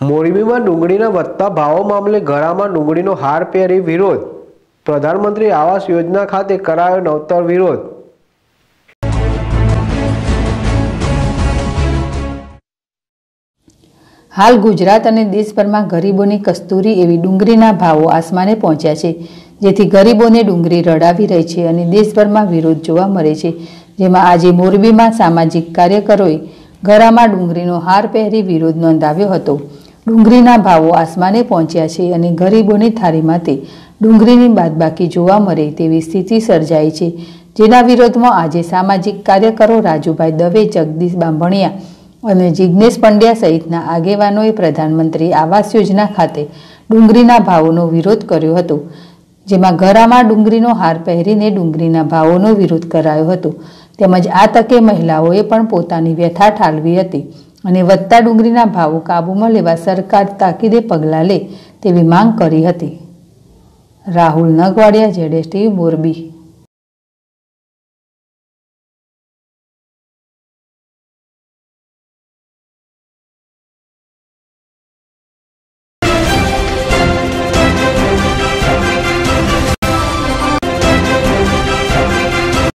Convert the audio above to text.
મોરબીમાં ડુંગળીના વધતા ભાવો મામલે ઘરામાં ડુંગળીનો હાર પહેરી વિરોધ. પ્રધાનમંત્રી આવાસ યોજના ખાતે કરાયો નવતર વિરોધ. હાલ ગુજરાત અને દેશભરમાં ગરીબોની કસ્તુરી એવી ડુંગળીના ભાવો આસમાને પહોંચ્યા છે, જેથી ગરીબોને ડુંગળી રડાવી રહી છે અને દેશભરમાં વિરોધ જોવા મળે છે. જેમાં આજે મોરબીમાં સામાજિક કાર્યકરોએ ગળામાં ડુંગળીનો હાર પહેરી વિરોધ નોંધાવ્યો હતો. ડુંગળીના ભાવો આસમાને પહોંચ્યા છે અને ગરીબોની થાળીમાંથી ડુંગળીની બાદબાકી જોવા મળે તેવી સ્થિતિ સર્જાઈ છે. જેના વિરોધમાં આજે સામાજિક કાર્યકરો રાજુભાઈ દવે, જગદીશ બાંભણિયા અને જિજ્ઞેશ પંડ્યા સહિતના આગેવાનોએ પ્રધાનમંત્રી આવાસ યોજના ખાતે ડુંગળીના ભાવોનો વિરોધ કર્યો હતો, જેમાં ગરામાં ડુંગળીનો હાર પહેરીને ડુંગળીના ભાવોનો વિરોધ કરાયો હતો. તેમજ આ તકે મહિલાઓએ પણ પોતાની વ્યથા ઠાલવી હતી. અને વધતા ડુંગળીના ભાવો કાબૂમાં લેવા સરકાર તાકીદે પગલાં લે તેવી માંગ કરી હતી. રાહુલ નગવાડિયા, જેડેશ ટીવી, મોરબી.